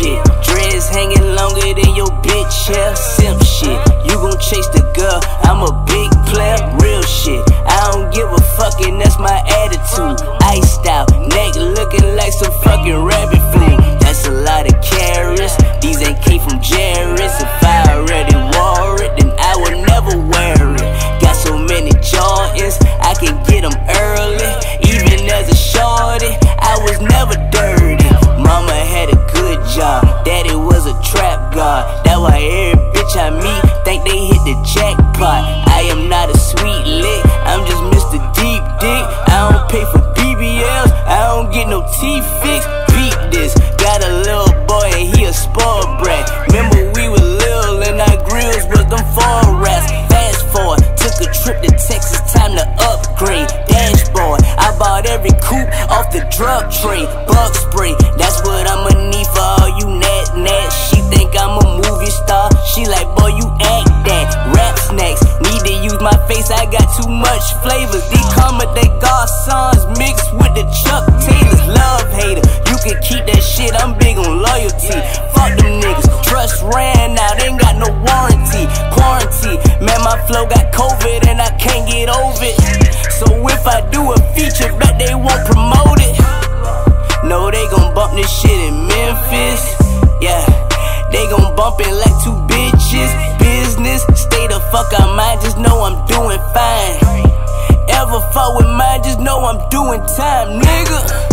shit. Dreads hanging longer than your bitch hair. Simp shit. You gon' chase the girl. I'm a big player. Real shit. I don't give a fuck and that's my attitude. Iced out. Neck looking like some fucking rabbit jackpot. I am not a sweet lick, I'm just Mr. Deep Dick. I don't pay for BBLs, I don't get no teeth fixed. Beat this, got a little boy and he a spoiled brat. Remember we were little and our grills was them four rats. Fast forward, took a trip to Texas, time to upgrade. Dashboard, I bought every coupe off the drug trade. Bug spray, that's what I'ma need for all you nat nats. She think I'm a movie star, she like, snacks, need to use my face, I got too much flavors. These they godsons mixed with the Chuck Taylors. Love hater, you can keep that shit, I'm big on loyalty. Fuck them niggas, trust ran out, ain't got no warranty. Quarantine, man, my flow got COVID and I can't get over it. So if I do a feature, bet they won't promote it. No, they gon' bump this shit in Memphis. Yeah, they gon' bump it like Fine. Ever fuck with mine, just know I'm doing time, nigga.